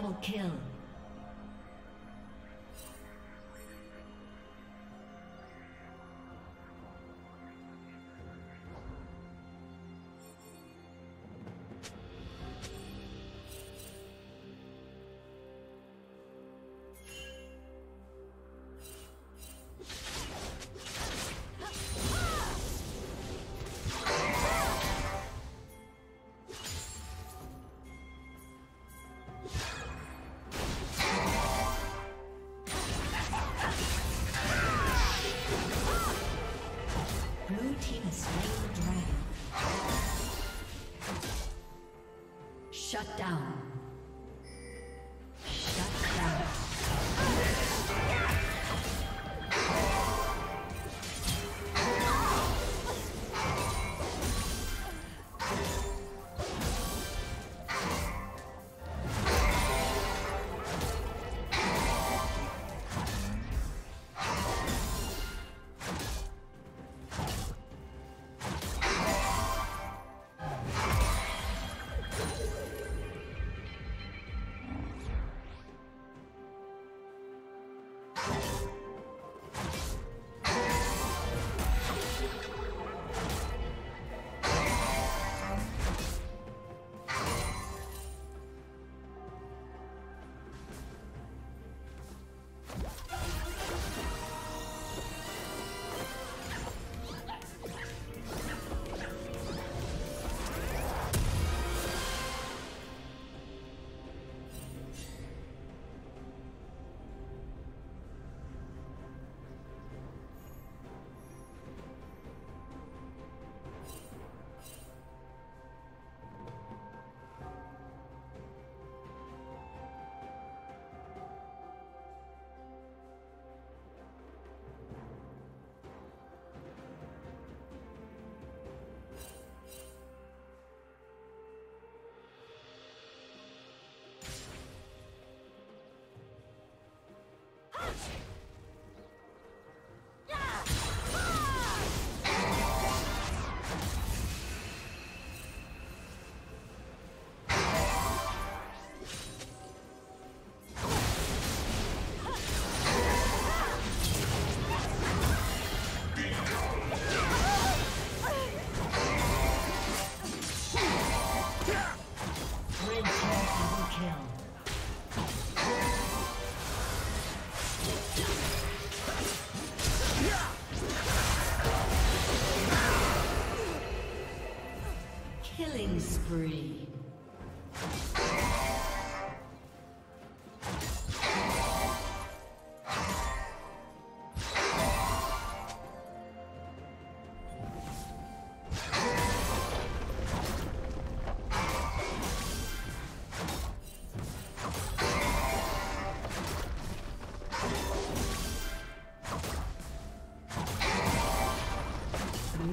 double kill.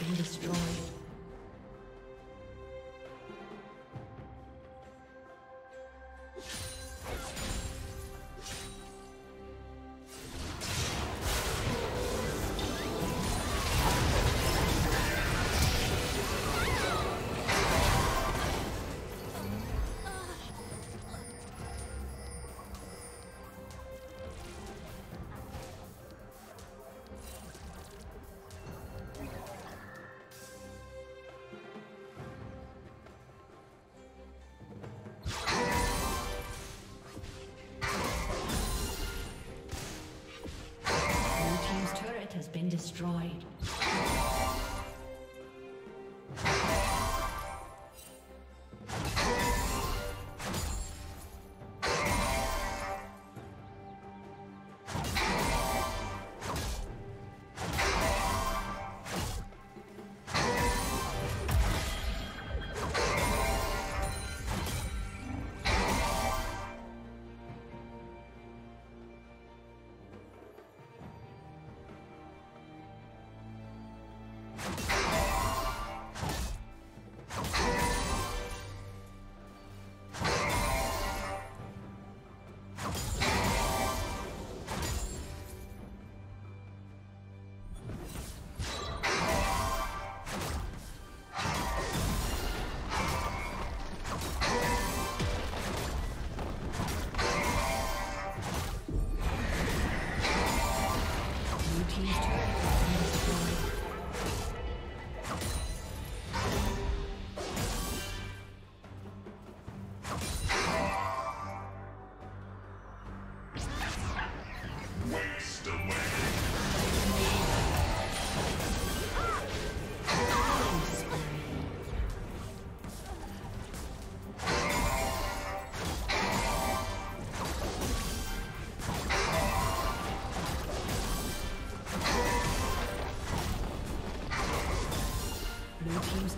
Been destroyed.